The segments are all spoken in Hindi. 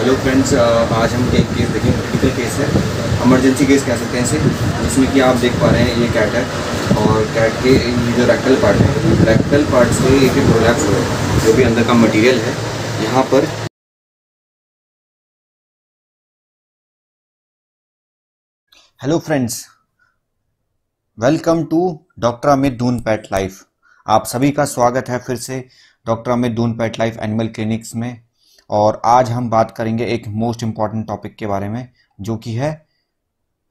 हेलो फ्रेंड्स आज हम एक केस देखेंगे क्रिटिकल केस है। इमरजेंसी केस कह सकते हैं इसे, जिसमें कि आप देख पा रहे हैं ये कैट है और कैट के, ये जो रेक्टल पार्ट है रेक्टल पार्ट से एक प्रोलैप्स हुआ है, जो भी अंदर का मटेरियल है, यहाँ पर hello friends welcome to doctor Amit Doon pet life आप सभी का स्वागत है फिर से doctor Amit Doon pet life animal clinics में। और आज हम बात करेंगे एक मोस्ट इंपॉर्टेंट टॉपिक के बारे में, जो कि है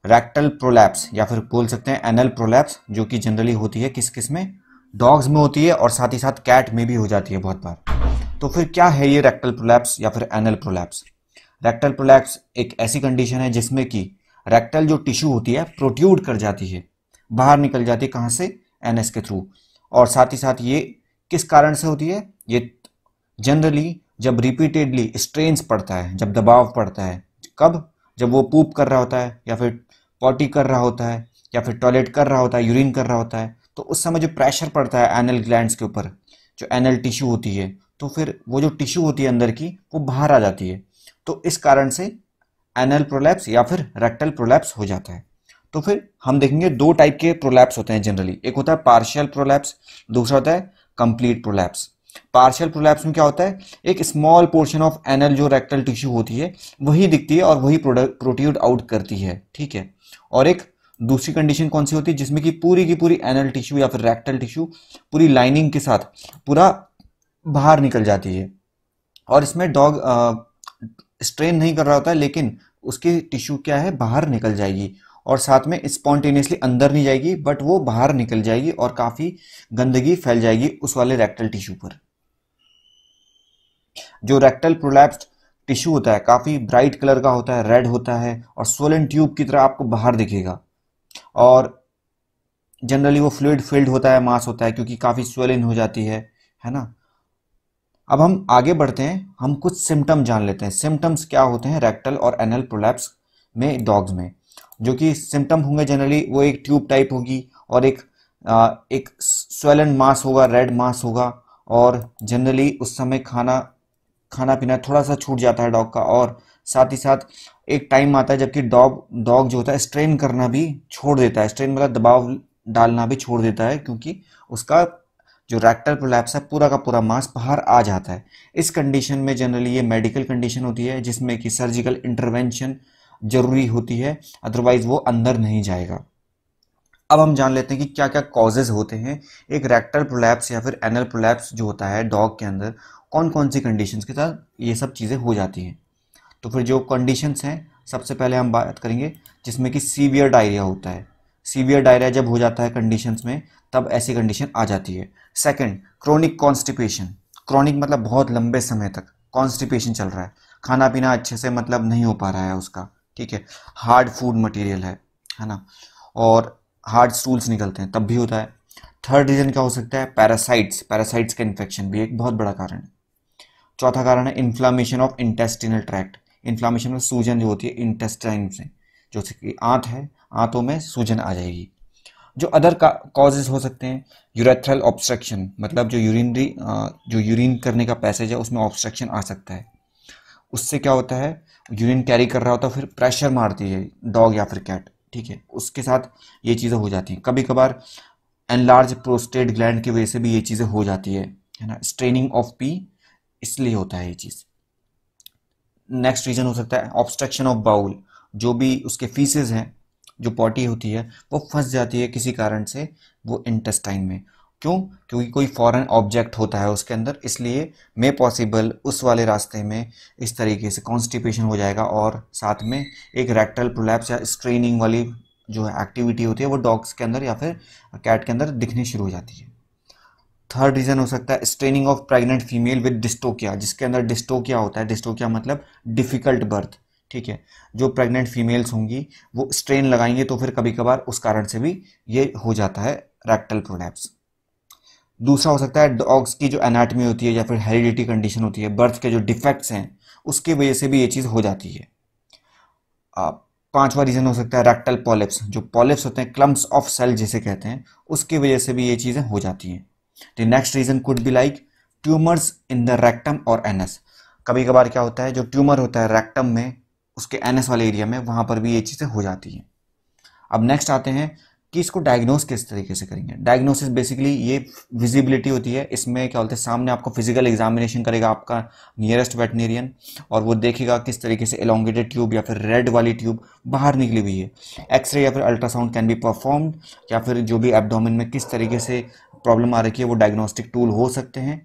रेक्टल प्रोलैप्स या फिर बोल सकते हैं एनल प्रोलैप्स जो कि जनरली होती है किस किसमें? डॉग्स में होती है और साथ ही साथ कैट में भी हो जाती है बहुत बार। तो फिर क्या है ये रेक्टल प्रोलैप्स या फिर एनल प्रोलैप्स रेक्टल प्रोलैप्स एक ऐसी कंडीशन है जिसमें कि रेक्टल जो टिश्यू होती है प्रोट्यूड कर जाती है। बाहर निकल जाती है कहाँ से? एनएस के थ्रू और साथ ही साथ ये किस कारण से होती है? ये जनरली जब रिपीटेडली स्ट्रेन्स पड़ता है, जब दबाव पड़ता है, कब? जब वो पूप कर रहा होता है, या फिर पॉटी कर रहा होता है, या फिर टॉयलेट कर रहा होता है यूरिन कर रहा होता है तो उस समय जो प्रेशर पड़ता है एनल ग्लैंड्स के ऊपर, जो एनल टिश्यू होती है तो फिर वो जो टिश्यू होती है अंदर की, वो बाहर आ जाती है। तो इस कारण से एनल प्रोलैप्स या फिर रेक्टल प्रोलैप्स हो जाता है। तो फिर हम देखेंगे दो टाइप के प्रोलैप्स होते हैं जनरली एक होता है पार्शियल प्रोलैप्स दूसरा होता है कंप्लीट प्रोलैप्स पार्शियल प्रोलैप्स में क्या होता है? एक स्मॉल पोर्शन ऑफ़ एनल जो रेक्टल टिश्यू होती है, वही दिखती है और वही प्रोट्यूड आउट करती है, ठीक है? और एक दूसरी कंडीशन कौन सी होती है? जिसमें कि पूरी की पूरी एनल टिश्यू या फिर रेक्टल टिश्यू पूरी लाइनिंग के साथ पूरा बाहर निकल जाती है। और इसमें डॉग स्ट्रेन नहीं कर रहा होता है लेकिन उसकी टिश्यू क्या है? बाहर निकल जाएगी। और साथ में स्पॉन्टेनियसली अंदर नहीं जाएगी बट वो बाहर निकल जाएगी और काफ़ी गंदगी फैल जाएगी उस वाले रेक्टल टिश्यू पर। जो रेक्टल प्रोलैप्स्ड टिश्यू होता है, काफ़ी ब्राइट कलर का होता है रेड होता है और सोलन ट्यूब की तरह आपको बाहर दिखेगा। और जनरली वो फ्लूड फिल्ड होता है मास होता है, क्योंकि काफ़ी स्वेलिन हो जाती है है ना? अब हम आगे बढ़ते हैं, हम कुछ सिम्टम जान लेते हैं। सिम्टम्स क्या होते हैं रेक्टल और एनल प्रोलैप्स में डॉग्स में? जो कि सिम्टम होंगे जनरली वो एक ट्यूब टाइप होगी और एक आ, एक स्वेलन मास होगा रेड मास होगा और जनरली उस समय खाना खाना पीना थोड़ा सा छूट जाता है डॉग का और साथ ही साथ एक टाइम आता है जबकि डॉग डॉग जो होता है स्ट्रेन करना भी छोड़ देता है। स्ट्रेन मतलब दबाव डालना भी छोड़ देता है क्योंकि उसका जो रेक्टल प्रोलैप्स है पूरा का पूरा मांस बाहर आ जाता है। इस कंडीशन में जनरली ये मेडिकल कंडीशन होती है जिसमें कि सर्जिकल इंटरवेंशन ज़रूरी होती है अदरवाइज़ वो अंदर नहीं जाएगा। अब हम जान लेते हैं कि क्या क्या कॉजेज होते हैं। एक रेक्टल प्रोलैप्स या फिर एनल प्रोलैप्स जो होता है डॉग के अंदर कौन कौन सी कंडीशंस के साथ ये सब चीज़ें हो जाती हैं? तो फिर जो कंडीशंस हैं, सबसे पहले हम बात करेंगे, जिसमें कि सीवियर डायरिया होता है। सीवियर डायरिया जब हो जाता है कंडीशंस में, तब ऐसी कंडीशन आ जाती है। सेकंड क्रोनिक कॉन्स्टिपेशन क्रोनिक मतलब बहुत लंबे समय तक कॉन्स्टिपेशन चल रहा है। खाना पीना अच्छे से मतलब नहीं हो पा रहा है उसका। ठीक है? हार्ड फ़ूड मटेरियल है है ना? और हार्ड स्टूल्स निकलते हैं, तब भी होता है। थर्ड रीज़न क्या हो सकता है? पैरासाइट्स पैरासाइट्स का इन्फेक्शन भी एक बहुत बड़ा कारण है। चौथा कारण है inflammation of intestinal tract inflammation में सूजन जो होती है इंटेस्टाइन से, जो कि आंत है, आंतों में सूजन आ जाएगी। जो अदर कॉजेज हो सकते हैं यूरेथ्रल ऑब्स्ट्रक्शन मतलब जो यूरिनरी जो यूरिन करने का पैसेज है, उसमें ऑब्स्ट्रक्शन आ सकता है। उससे क्या होता है? यूरिन कैरी कर रहा होता है, फिर प्रेशर मारती है डॉग या फिर कैट ठीक है? उसके साथ ये चीज़ें हो जाती हैं। कभी कभार एनलार्ज प्रोस्टेट ग्लैंड की वजह से भी ये चीज़ें हो जाती है है ना? स्ट्रेनिंग ऑफ़ पी इसलिए होता है ये चीज़। नेक्स्ट रीज़न हो सकता है ऑब्स्ट्रक्शन ऑफ़ बाउल जो भी उसके फीसेज हैं, जो पॉटी होती है, वो फंस जाती है किसी कारण से, वो इंटेस्टाइन में। क्यों? क्योंकि कोई फॉरेन ऑब्जेक्ट होता है उसके अंदर, इसलिए मे पॉसिबल उस वाले रास्ते में इस तरीके से कॉन्स्टिपेशन हो जाएगा और साथ में एक रेक्टल प्रोलैप्स या स्ट्रेनिंग वाली जो है एक्टिविटी होती है, वो डॉग्स के अंदर या फिर कैट के अंदर दिखनी शुरू हो जाती है। थर्ड रीज़न हो सकता है straining of pregnant female with dystocia जिसके अंदर डिस्टोकिया होता है। डिस्टोकिया मतलब डिफ़िकल्ट बर्थ ठीक है? जो प्रेग्नेंट फीमेल्स होंगी, वो स्ट्रेन लगाएँगे तो फिर कभी कभार उस कारण से भी ये हो जाता है रेक्टल प्रोलैप्स दूसरा हो सकता है डॉग्स की जो एनाटमी होती है या फिर हेरिडिटी कंडीशन होती है बर्थ के जो डिफेक्ट्स हैं, उसकी वजह से भी ये चीज़ हो जाती है। पांचवा रीज़न हो सकता है रेक्टल पॉलिप्स जो पॉलिप्स होते हैं क्लम्स ऑफ़ सेल जिसे कहते हैं, उसकी वजह से भी ये चीज़ें हो जाती हैं। The next reason could be like tumours in the rectum और एनस कभी कभार क्या होता है, जो ट्यूमर होता है रेक्टम में, उसके एनएस वाले एरिया में, वहाँ पर भी ये चीज़ें हो जाती हैं। अब नेक्स्ट आते हैं कि इसको डायग्नोस किस तरीके से करेंगे डायग्नोसिस बेसिकली ये विजिबिलिटी होती है इसमें क्या बोलते हैं सामने आपको फ़िज़िकल एग्जामिनेशन करेगा आपका नियरेस्ट वेटनेरियन और वो देखेगा किस तरीके से एलोंगेटेड ट्यूब या फिर रेड वाली ट्यूब बाहर निकली हुई है एक्सरे या फिर अल्ट्रासाउंड कैन बी परफॉर्म्ड या फिर जो भी एब्डोमिन में किस तरीके से प्रॉब्लम आ रखी है वो डायग्नोस्टिक टूल हो सकते हैं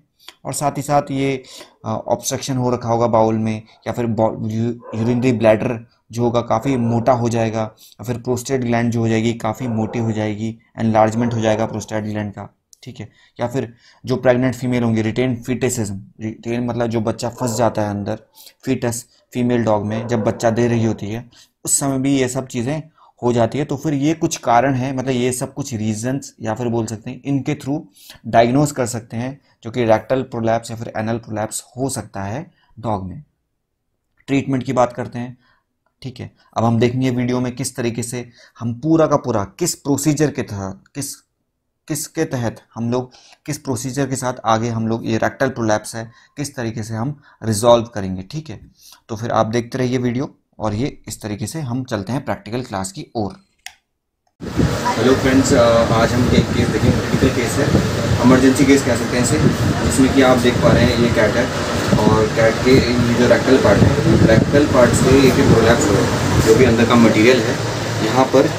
और साथ ही साथ ये ऑब्स्ट्रक्शन हो रखा होगा बाउल में या फिर यूरिनरी ब्लैडर जो होगा काफ़ी मोटा हो जाएगा या फिर प्रोस्टेट ग्लैंड जो हो जाएगी काफ़ी मोटी हो जाएगी एनलार्जमेंट हो जाएगा प्रोस्टेट ग्लैंड का, ठीक है? या फिर जो प्रेग्नेंट फीमेल होंगी रिटेन फिटेसिज्म रिटेन मतलब जो बच्चा फंस जाता है अंदर फीटस फीमेल डॉग में, जब बच्चा दे रही होती है, उस समय भी ये सब चीज़ें हो जाती है। तो फिर ये कुछ कारण है मतलब ये सब कुछ रीजंस या फिर बोल सकते हैं, इनके थ्रू डायग्नोज कर सकते हैं, जो कि रेक्टल प्रोलैप्स या फिर एनल प्रोलैप्स हो सकता है डॉग में। ट्रीटमेंट की बात करते हैं ठीक है? अब हम देखेंगे वीडियो में किस तरीके से हम पूरा का पूरा, किस प्रोसीजर के तहत किस, किसके तहत हम लोग, किस प्रोसीजर के साथ आगे हम लोग ये रेक्टल प्रोलैप्स है, किस तरीके से हम रिजॉल्व करेंगे, ठीक है? तो फिर आप देखते रहिए वीडियो और ये इस तरीके से हम चलते हैं प्रैक्टिकल क्लास की ओर। हेलो फ्रेंड्स आज हम एक केस देखेंगे क्रिटिकल केस है। इमरजेंसी केस कह सकते हैं इसे। जिसमें कि आप देख पा रहे हैं, ये कैट है और कैट के ये जो रेक्टल पार्ट है रेक्टल पार्ट से एक प्रोलैप्स हुआ है, जो भी अंदर का मटेरियल है, यहाँ पर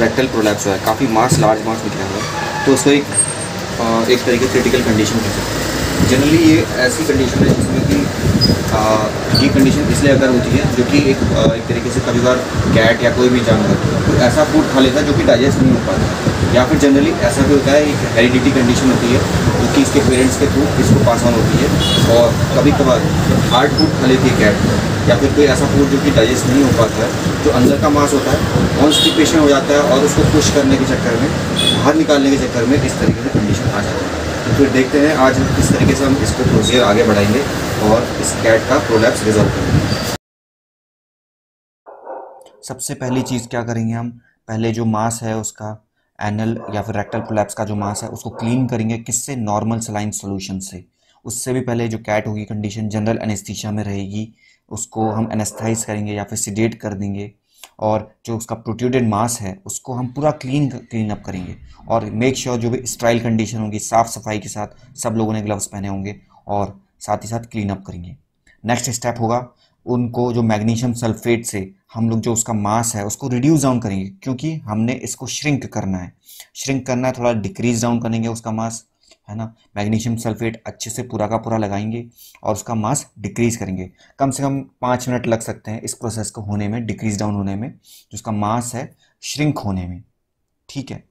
रेक्टल प्रोलैप्स हुआ है। काफ़ी मार्क्स लार्ज मार्स निकला हुआ है। तो उसको एक एक तरीके क्रिटिकल कंडीशन कह सकते हैं। जनरली ये ऐसी कंडीशन है जिसमें कि ये कंडीशन इसलिए अगर होती है जो कि एक एक तरीके से कभी बार कैट या कोई भी जानवर तो ऐसा फ़ूड खा लेता है जो कि डाइजेस्ट नहीं हो पाता। या फिर जनरली ऐसा भी होता है, एक हेरिडिटी कंडीशन होती है जो कि इसके पेरेंट्स के थ्रू इसको पास ऑन होती है। और कभी कभार हार्ड फ़ूड खा लेती है कैट या फिर कोई ऐसा फ़ूड जो कि डाइजेस्ट नहीं हो पाता है जो अंदर का मांस होता है कॉन्स्टिपेशन हो जाता है और उसको पुश करने के चक्कर में, बाहर निकालने के चक्कर में इस तरीके से कंडीशन आ जाती है। फिर देखते हैं आज हम किस तरीके से हम इसको प्रोसीजर आगे बढ़ाएँगे और इस कैट का प्रोलैप्स रिजॉल्व करेंगे। सबसे पहली चीज़ क्या करेंगे हम? पहले जो मास है उसका एनल या फिर रेक्टल प्रोलैप्स का जो मांस है उसको क्लीन करेंगे किससे? नॉर्मल सलाइन सोल्यूशन से। उससे भी पहले जो कैट होगी कंडीशन जनरल एनेस्थीसिया में रहेगी, उसको हम एनेस्थाइज करेंगे या फिर सिडेट कर देंगे। और जो उसका प्रोट्यूडेड मास है, उसको हम पूरा क्लीन क्लीन अप करेंगे और मेक श्योर sure जो भी स्टाइल कंडीशन होगी, साफ़ सफ़ाई के साथ सब लोगों ने ग्लव्स पहने होंगे और साथ ही साथ क्लीन अप करेंगे। नेक्स्ट स्टेप होगा, उनको जो मैग्नीशियम सल्फेट से हम लोग जो उसका मास है, उसको रिड्यूस डाउन करेंगे, क्योंकि हमने इसको श्रिंक करना है। श्रिंक करना है, थोड़ा डिक्रीज डाउन करेंगे उसका मास है ना? मैग्नीशियम सल्फेट अच्छे से पूरा का पूरा लगाएँगे और उसका मास डिक्रीज करेंगे। कम से कम पाँच मिनट लग सकते हैं इस प्रोसेस को होने में डिक्रीज डाउन होने में जो उसका मास है श्रिंक होने में। ठीक है?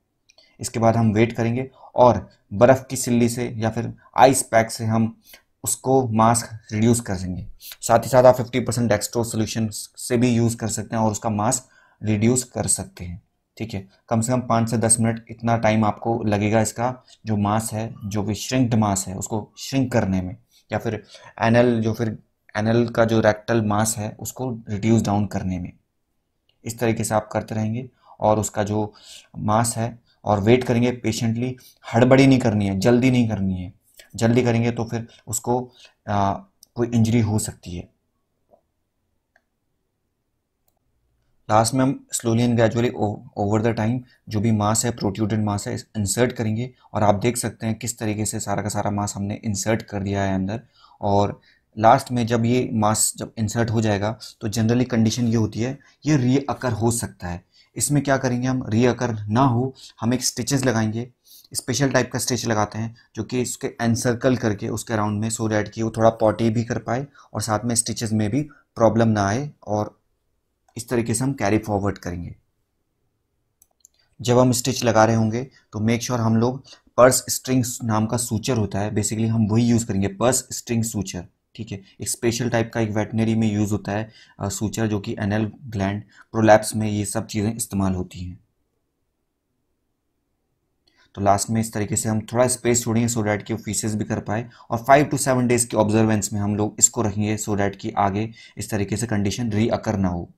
इसके बाद हम वेट करेंगे और बर्फ़ की सिल्ली से या फिर आइस पैक से हम उसको मास्क रिड्यूस कर देंगे। साथ ही साथ आप फिफ्टी परसेंट डेक्सट्रो सोल्यूशन से भी यूज़ कर सकते हैं और उसका मास्क रिड्यूस कर सकते हैं। ठीक है? कम से कम पाँच से दस मिनट इतना टाइम आपको लगेगा इसका जो मास है जो भी श्रिंक्ड मास है उसको श्रिंक करने में। या फिर एनल जो फिर एनल का जो रेक्टल मास है उसको रिड्यूस डाउन करने में। इस तरीके से आप करते रहेंगे और उसका जो मास है और वेट करेंगे पेशेंटली हड़बड़ी नहीं करनी है जल्दी नहीं करनी है। जल्दी करेंगे तो फिर उसको आ, कोई इंजरी हो सकती है। लास्ट में हम slowly and gradually over the time जो भी मास है प्रोट्यूटेड मास है इंसर्ट करेंगे और आप देख सकते हैं किस तरीके से सारा का सारा मास हमने इंसर्ट कर दिया है अंदर। और लास्ट में जब ये मास जब इंसर्ट हो जाएगा तो जनरली कंडीशन ये होती है, ये री अकर हो सकता है। इसमें क्या करेंगे हम? री अकर ना हो, हम एक स्टिचेस लगाएँगे स्पेशल टाइप का स्टिच लगाते हैं, जो कि इसके एनसर्कल करके, उसके अराउंड में सो डैट कि वो थोड़ा पॉटी भी कर पाए और साथ में स्टिचेस में भी प्रॉब्लम ना आए और इस तरीके से हम कैरी फॉरवर्ड करेंगे। जब हम स्टिच लगा रहे होंगे तो मेक श्योर sure हम लोग पर्स स्ट्रिंग नाम का सूचर होता है। बेसिकली हम वही यूज़ करेंगे पर्स स्ट्रिंग सूचर ठीक है? एक स्पेशल टाइप का एक वेटनरी में यूज़ होता है सूचर जो कि एनल ग्लैंड प्रोलैप्स में ये सब चीज़ें इस्तेमाल होती हैं। तो लास्ट में इस तरीके से हम थोड़ा स्पेस छोड़ेंगे सो डैट कि फीसेस भी कर पाए और फाइव टू सेवन डेज़ के ऑब्जर्वेंस में हम लोग इसको रखेंगे सो डैट कि आगे इस तरीके से कंडीशन रीअकर ना हो।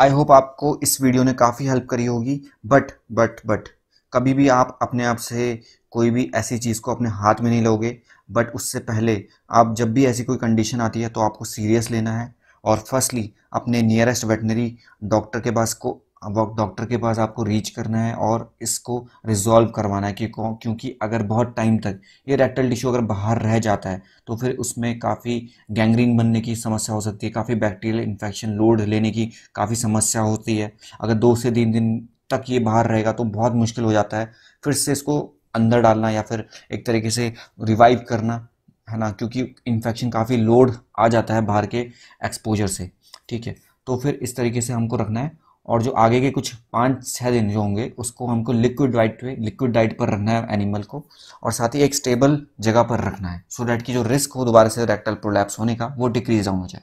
आई होप आपको इस वीडियो ने काफ़ी हेल्प करी होगी। बट बट बट कभी भी आप अपने आप से कोई भी ऐसी चीज़ को अपने हाथ में नहीं लोगे। बट उससे पहले आप जब भी ऐसी कोई कंडीशन आती है तो आपको सीरियस लेना है। और फर्स्टली अपने नियरेस्ट वेटनरी डॉक्टर के पास को डॉक्टर के पास आपको रीच करना है और इसको रिजॉल्व करवाना है कि क्योंकि अगर बहुत टाइम तक ये रेक्टल टिश्यू अगर बाहर रह जाता है तो फिर उसमें काफ़ी गैंग्रीन बनने की समस्या हो सकती है, काफ़ी बैक्टीरियल इन्फेक्शन लोड लेने की काफ़ी समस्या होती है। अगर दो से तीन दिन तक ये बाहर रहेगा तो बहुत मुश्किल हो जाता है, फिर से इसको अंदर डालना या फिर एक तरीके से रिवाइव करना, है ना? क्योंकि इन्फेक्शन काफ़ी लोड आ जाता है बाहर के एक्सपोजर से, ठीक है? तो फिर इस तरीके से हमको रखना है और जो आगे के कुछ पाँच छः दिन जो होंगे, उसको हमको लिक्विड डाइट पे लिक्विड डाइट पर रखना है एनिमल को और साथ ही एक स्टेबल जगह पर रखना है सो so डैट की जो रिस्क हो दोबारा से रेक्टल प्रोलैप्स होने का, वो डिक्रीज डाउन हो जाए।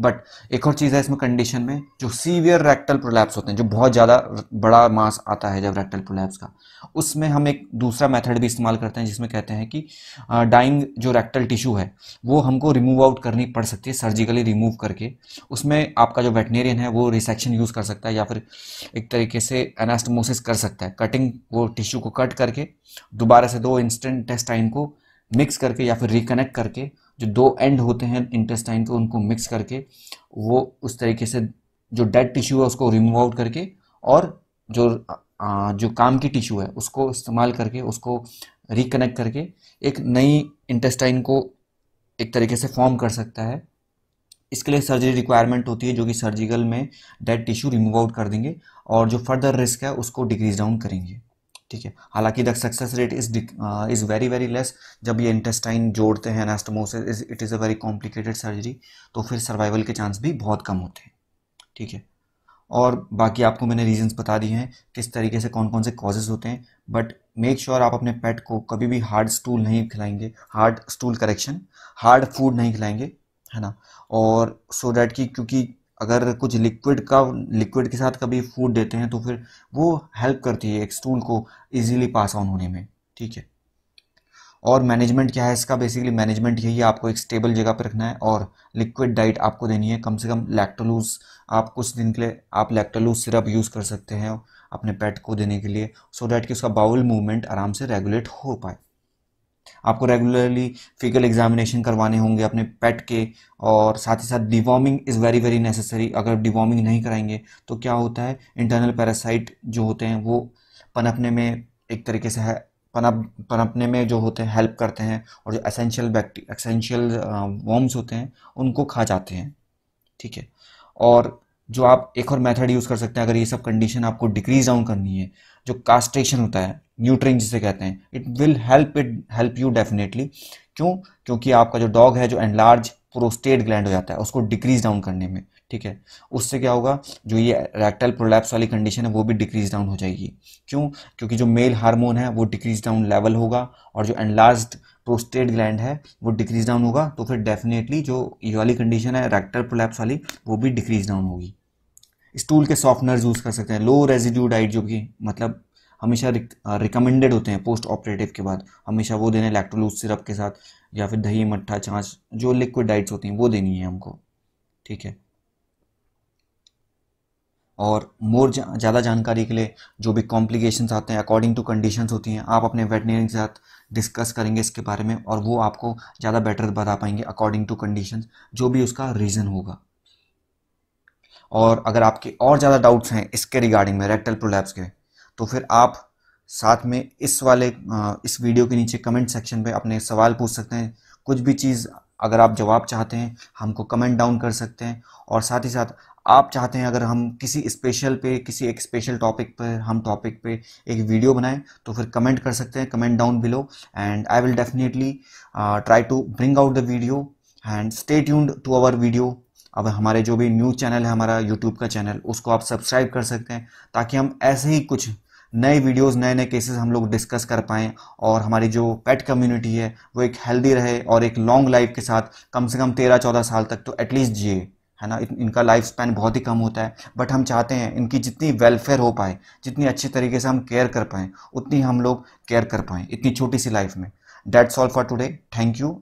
बट एक और चीज़ है इसमें कंडीशन में, जो सीवियर रेक्टल प्रोलैप्स होते हैं, जो बहुत ज़्यादा बड़ा मास आता है जब रेक्टल प्रोलैप्स का, उसमें हम एक दूसरा मेथड भी इस्तेमाल करते हैं, जिसमें कहते हैं कि डाइंग जो रेक्टल टिश्यू है, वो हमको रिमूव आउट करनी पड़ सकती है सर्जिकली रिमूव करके। उसमें आपका जो वेटनेरियन है, वो रिसेक्शन यूज़ कर सकता है, या फिर एक तरीके से एनास्टमोसिस कर सकता है कटिंग वो टिश्यू को कट करके, दोबारा से दो इंस्टेंट टेस्टाइन को मिक्स करके, या फिर रिकनेक्ट करके जो दो एंड होते हैं इंटेस्टाइन के उनको मिक्स करके वो उस तरीके से जो डेड टिश्यू है उसको रिमूव आउट करके और जो आ, जो काम की टिश्यू है उसको इस्तेमाल करके उसको रिकनेक्ट करके एक नई इंटेस्टाइन को एक तरीके से फॉर्म कर सकता है। इसके लिए सर्जरी रिक्वायरमेंट होती है जो कि सर्जिकल में डेड टिश्यू रिमूव आउट कर देंगे और जो फर्दर रिस्क है उसको डिक्रीज डाउन करेंगे। ठीक है। हालाँकि the success rate is is very very less जब ये इंटेस्टाइन जोड़ते हैं anastomosis it is a very complicated surgery तो फिर सर्वाइवल के चांस भी बहुत कम होते हैं। ठीक है। और बाकी आपको मैंने रीजंस बता दिए हैं किस तरीके से कौन कौन से कॉजेज होते हैं बट मेक श्योर आप अपने पेट को कभी भी हार्ड स्टूल नहीं खिलाएँगे hard stool correction hard food नहीं खिलाएँगे, है ना? और सो so डैट की, क्योंकि अगर कुछ लिक्विड का लिक्विड के साथ कभी फ़ूड देते हैं तो फिर वो हेल्प करती है एक स्टूल को इजीली पास ऑन होने में, ठीक है? और मैनेजमेंट क्या है इसका? बेसिकली मैनेजमेंट यही है, आपको एक स्टेबल जगह पर रखना है और लिक्विड डाइट आपको देनी है। कम से कम लैक्टोलूज आप कुछ दिन के लिए, आप लैक्टोलूज सिरप यूज़ कर सकते हैं अपने पेट को देने के लिए सो so डैट कि उसका बाउल मूवमेंट आराम से रेगुलेट हो पाए। आपको रेगुलरली फ़िज़िकल एग्जामिनेशन करवाने होंगे अपने पेट के और साथ ही साथ deworming is very very necessary अगर डिवॉर्मिंग नहीं कराएँगे तो क्या होता है? इंटरनल पैरासाइट जो होते हैं, वो पनपने में एक तरीके से है, पनप, पनपने में जो होते हैं हेल्प करते हैं और जो एसेंशियल बैक्टी एसेंशियल वॉर्म्स होते हैं, उनको खा जाते हैं। ठीक है? और जो आप एक और मेथड यूज़ कर सकते हैं, अगर ये सब कंडीशन आपको डिक्रीज डाउन करनी है, जो कास्ट्रेशन होता है न्यूट्रिन जिसे कहते हैं। It will help it help you definitely क्यों? क्योंकि आपका जो डॉग है, जो एनलार्ज प्रोस्टेट ग्लैंड हो जाता है, उसको डिक्रीज डाउन करने में, ठीक है? उससे क्या होगा? जो ये रेक्टल प्रोलैप्स वाली कंडीशन है, वो भी डिक्रीज डाउन हो जाएगी। क्यों? क्योंकि जो मेल हार्मोन है, वो डिक्रीज डाउन लेवल होगा, और जो एनलार्ज प्रोस्टेट ग्लैंड है, वो डिक्रीज डाउन होगा तो फिर डेफिनेटली जो ये वाली कंडीशन है रेक्टल प्रोलैप्स वाली, वो भी डिक्रीज डाउन होगी। स्टूल के सॉफ्टनर यूज़ कर सकते हैं लो रेजिड्यू डाइट जो कि मतलब हमेशा रिकमेंडेड होते हैं पोस्ट ऑपरेटिव के बाद। हमेशा वो देने लैक्टोलूज सिरप के साथ, या फिर दही, मट्ठा छाछ जो लिक्विड डाइट्स होती हैं, वो देनी है हमको। ठीक है? और मोर ज़्यादा जानकारी के लिए जो भी कॉम्प्लिकेशंस आते हैं अकॉर्डिंग टू कंडीशंस होती हैं, आप अपने वेटनेरियन के साथ डिस्कस करेंगे इसके बारे में, और वो आपको ज़्यादा बेटर बता पाएँगे अकॉर्डिंग टू कंडीशंस जो भी उसका रीज़न होगा। और अगर आपके और ज़्यादा डाउट्स हैं इसके रिगार्डिंग में रेक्टल प्रोलैप्स के तो फिर आप साथ में इस वाले इस वीडियो के नीचे कमेंट सेक्शन पे अपने सवाल पूछ सकते हैं। कुछ भी चीज़ अगर आप जवाब चाहते हैं, हमको कमेंट डाउन कर सकते हैं। और साथ ही साथ आप चाहते हैं अगर हम किसी स्पेशल पे, किसी एक स्पेशल टॉपिक पर हम टॉपिक पे एक वीडियो बनाएँ तो फिर कमेंट कर सकते हैं comment down below and I will definitely try to bring out the video and stay tuned to our video अब हमारे जो भी न्यूज़ चैनल है, हमारा यूट्यूब का चैनल उसको आप सब्सक्राइब कर सकते हैं, ताकि हम ऐसे ही कुछ नए वीडियोस नए नए केसेस हम लोग डिस्कस कर पाएँ और हमारी जो पेट कम्युनिटी है, वो एक हेल्दी रहे और एक लॉन्ग लाइफ के साथ कम से कम तेरह, चौदह साल तक तो एटलीस्ट जिए, है ना? इनका लाइफ स्पैन बहुत ही कम होता है बट हम चाहते हैं इनकी जितनी वेलफेयर हो पाए, जितनी अच्छे तरीके से हम केयर कर पाएँ, उतनी हम लोग केयर कर पाएँ, इतनी छोटी सी लाइफ में। That's all for today thank you